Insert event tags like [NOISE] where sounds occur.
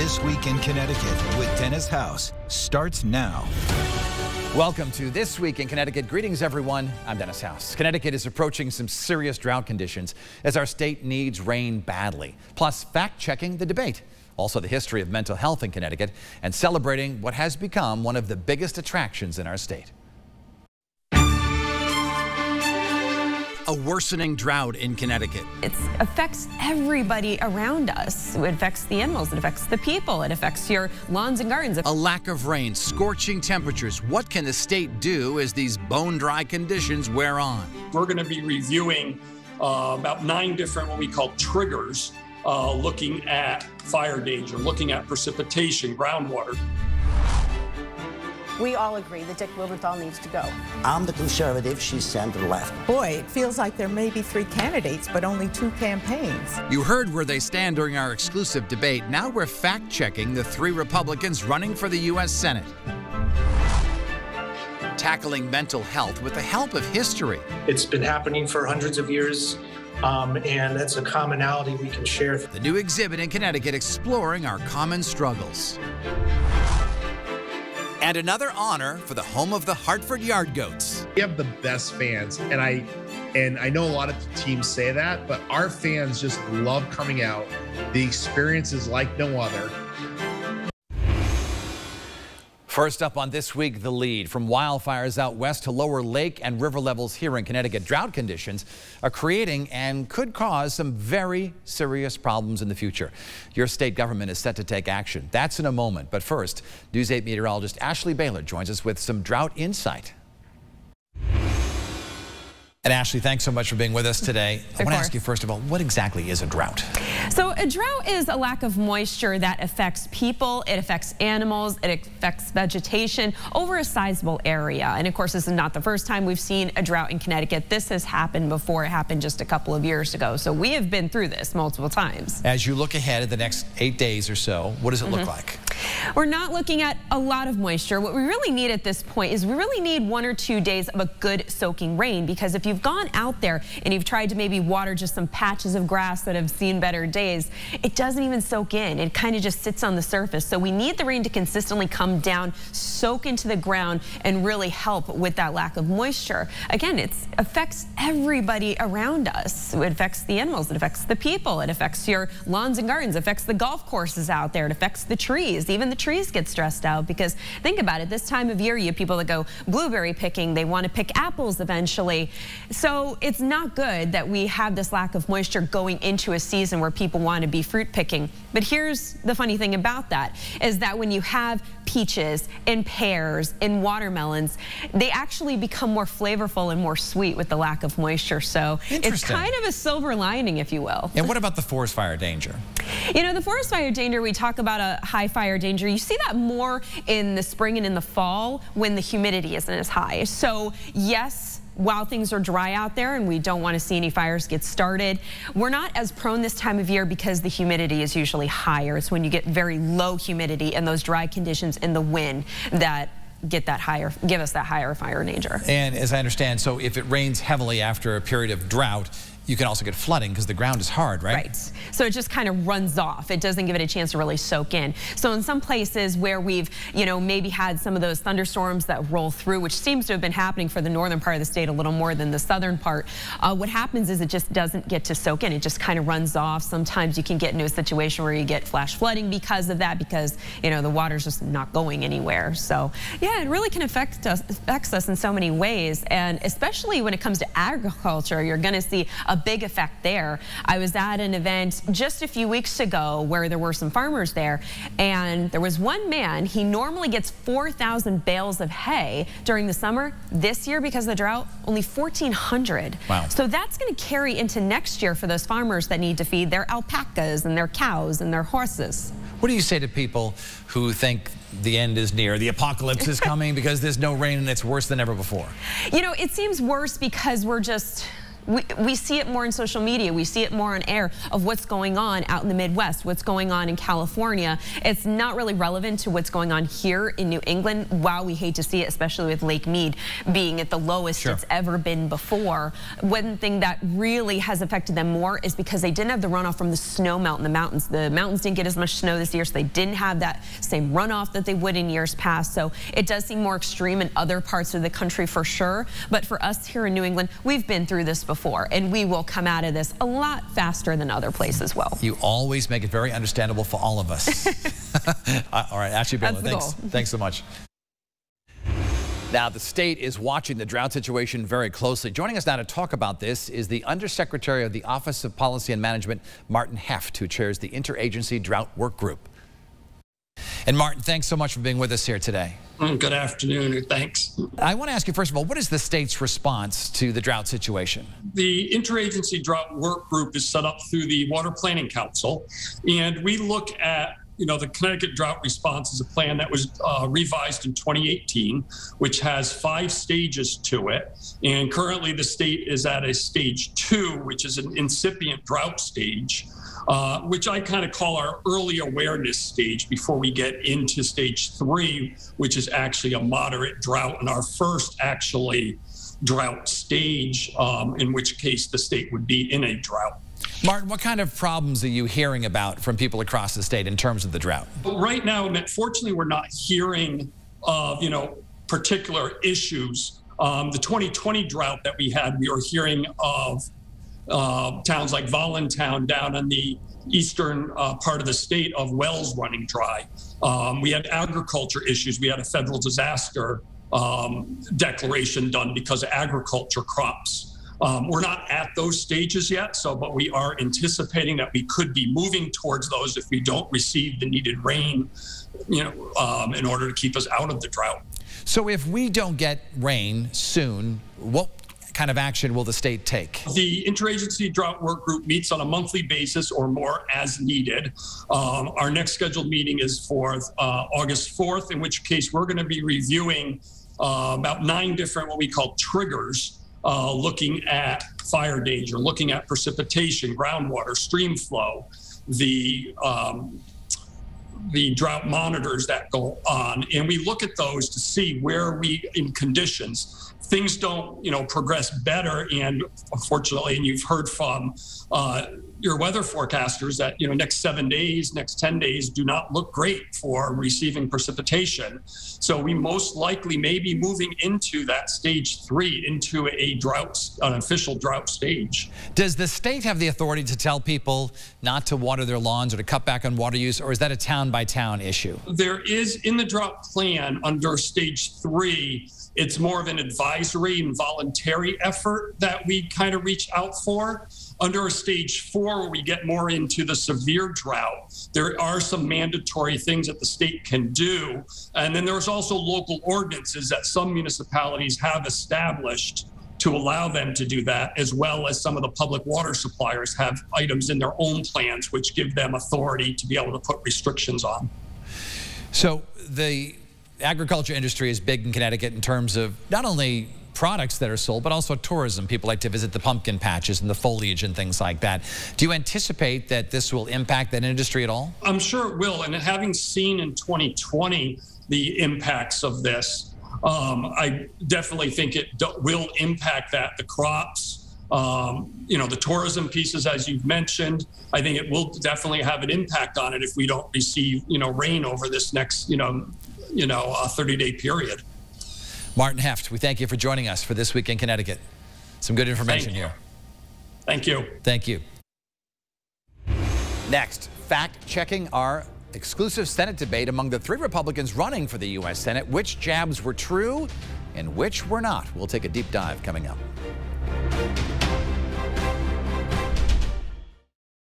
This Week in Connecticut with Dennis House starts now. Welcome to This Week in Connecticut. Greetings, everyone. I'm Dennis House. Connecticut is approaching some serious drought conditions as our state needs rain badly. Plus, fact-checking the debate. Also, the history of mental health in Connecticut and celebrating what has become one of the biggest attractions in our state. A worsening drought in Connecticut. It affects everybody around us. It affects the animals, it affects the people, it affects your lawns and gardens. A lack of rain, scorching temperatures. What can the state do as these bone dry conditions wear on? We're going to be reviewing uh, about nine different what we call triggers, uh, looking at fire danger, looking at precipitation, groundwater we all agree that Dick Blumenthal needs to go. I'm the conservative, she's center left. Boy, it feels like there may be three candidates, but only two campaigns. You heard where they stand during our exclusive debate. Now we're fact checking the three Republicans running for the U.S. Senate. Tackling mental health with the help of history. It's been happening for hundreds of years. Um, and that's a commonality we can share. The new exhibit in Connecticut exploring our common struggles and another honor for the home of the Hartford Yard Goats. We have the best fans, and I and I know a lot of teams say that, but our fans just love coming out. The experience is like no other. First up on this week, the lead. From wildfires out west to lower lake and river levels here in Connecticut, drought conditions are creating and could cause some very serious problems in the future. Your state government is set to take action. That's in a moment. But first, News 8 meteorologist Ashley Baylor joins us with some drought insight. And Ashley, thanks so much for being with us today. I want to ask you first of all, what exactly is a drought? So a drought is a lack of moisture that affects people, it affects animals, it affects vegetation over a sizable area. And of course, this is not the first time we've seen a drought in Connecticut. This has happened before. It happened just a couple of years ago. So we have been through this multiple times. As you look ahead at the next eight days or so, what does it mm -hmm. look mm-hmm. like? We're not looking at a lot of moisture. What we really need at this point is we really need one or two days of a good soaking rain because if you've gone out there and you've tried to maybe water just some patches of grass that have seen better days, it doesn't even soak in. It kind of just sits on the surface. So we need the rain to consistently come down, soak into the ground, and really help with that lack of moisture. Again, it affects everybody around us. It affects the animals. It affects the people. It affects your lawns and gardens. It affects the golf courses out there. It affects the trees even the trees get stressed out because think about it, this time of year you have people that go blueberry picking, they want to pick apples eventually. So it's not good that we have this lack of moisture going into a season where people want to be fruit picking. But here's the funny thing about that is that when you have peaches and pears and watermelons, they actually become more flavorful and more sweet with the lack of moisture. So it's kind of a silver lining, if you will. And what about the forest fire danger? You know, the forest fire danger, we talk about a high fire danger. You see that more in the spring and in the fall when the humidity isn't as high. So yes, while things are dry out there and we don't want to see any fires get started, we're not as prone this time of year because the humidity is usually higher. It's when you get very low humidity and those dry conditions in the wind that get that higher, give us that higher fire danger. And as I understand, so if it rains heavily after a period of drought, you can also get flooding because the ground is hard, right? Right. So it just kind of runs off. It doesn't give it a chance to really soak in. So in some places where we've, you know, maybe had some of those thunderstorms that roll through, which seems to have been happening for the northern part of the state a little more than the southern part, uh, what happens is it just doesn't get to soak in. It just kind of runs off. Sometimes you can get into a situation where you get flash flooding because of that, because, you know, the water's just not going anywhere. So yeah, it really can affect us, affects us in so many ways. And especially when it comes to agriculture, you're going to see a big effect there. I was at an event just a few weeks ago where there were some farmers there and there was one man, he normally gets 4,000 bales of hay during the summer. This year, because of the drought, only 1,400. Wow. So that's going to carry into next year for those farmers that need to feed their alpacas and their cows and their horses. What do you say to people who think the end is near, the apocalypse is coming [LAUGHS] because there's no rain and it's worse than ever before? You know, it seems worse because we're just we, we see it more in social media. We see it more on air of what's going on out in the Midwest, what's going on in California. It's not really relevant to what's going on here in New England. Wow, we hate to see it, especially with Lake Mead being at the lowest sure. it's ever been before. One thing that really has affected them more is because they didn't have the runoff from the snow melt in the mountains. The mountains didn't get as much snow this year, so they didn't have that same runoff that they would in years past. So it does seem more extreme in other parts of the country for sure. But for us here in New England, we've been through this before, and we will come out of this a lot faster than other places will. You always make it very understandable for all of us. [LAUGHS] [LAUGHS] all right, Ashley Baylor, thanks, thanks so much. Now, the state is watching the drought situation very closely. Joining us now to talk about this is the Undersecretary of the Office of Policy and Management, Martin Heft, who chairs the Interagency Drought Work Group. And Martin, thanks so much for being with us here today. Good afternoon. Thanks. I want to ask you, first of all, what is the state's response to the drought situation? The Interagency Drought Work Group is set up through the Water Planning Council, and we look at you know, the Connecticut Drought Response is a plan that was uh, revised in 2018, which has five stages to it. And currently, the state is at a stage two, which is an incipient drought stage. Uh, which I kind of call our early awareness stage before we get into stage three, which is actually a moderate drought and our first actually drought stage, um, in which case the state would be in a drought. Martin, what kind of problems are you hearing about from people across the state in terms of the drought? Right now, fortunately, we're not hearing of, you know, particular issues. Um, the 2020 drought that we had, we were hearing of uh, towns like Voluntown down in the eastern uh, part of the state of wells running dry. Um, we had agriculture issues. We had a federal disaster um, declaration done because of agriculture crops um, we're not at those stages yet, so but we are anticipating that we could be moving towards those if we don't receive the needed rain, you know, um, in order to keep us out of the drought. So if we don't get rain soon, what kind of action will the state take? The Interagency Drought Work Group meets on a monthly basis or more as needed. Um, our next scheduled meeting is for uh, August 4th, in which case we're going to be reviewing uh, about nine different what we call triggers uh, looking at fire danger, looking at precipitation, groundwater, stream flow, the um, the drought monitors that go on, and we look at those to see where we in conditions things don't you know progress better. And unfortunately and you've heard from uh, your weather forecasters that you know next seven days next 10 days do not look great for receiving precipitation. So we most likely may be moving into that stage three into a drought an official drought stage. Does the state have the authority to tell people not to water their lawns or to cut back on water use or is that a town by town issue? There is in the drought plan under stage three it's more of an advisory and voluntary effort that we kind of reach out for. Under a stage four, where we get more into the severe drought, there are some mandatory things that the state can do. And then there's also local ordinances that some municipalities have established to allow them to do that, as well as some of the public water suppliers have items in their own plans which give them authority to be able to put restrictions on. So the agriculture industry is big in Connecticut in terms of not only products that are sold, but also tourism. People like to visit the pumpkin patches and the foliage and things like that. Do you anticipate that this will impact that industry at all? I'm sure it will. And having seen in 2020 the impacts of this, um, I definitely think it will impact that, the crops, um, you know, the tourism pieces, as you've mentioned, I think it will definitely have an impact on it if we don't receive, you know, rain over this next, you know, you know, a 30-day period. Martin Heft, we thank you for joining us for This Week in Connecticut. Some good information here. Thank you. Thank you. Next, fact-checking our exclusive Senate debate among the three Republicans running for the U.S. Senate. Which jabs were true and which were not? We'll take a deep dive coming up.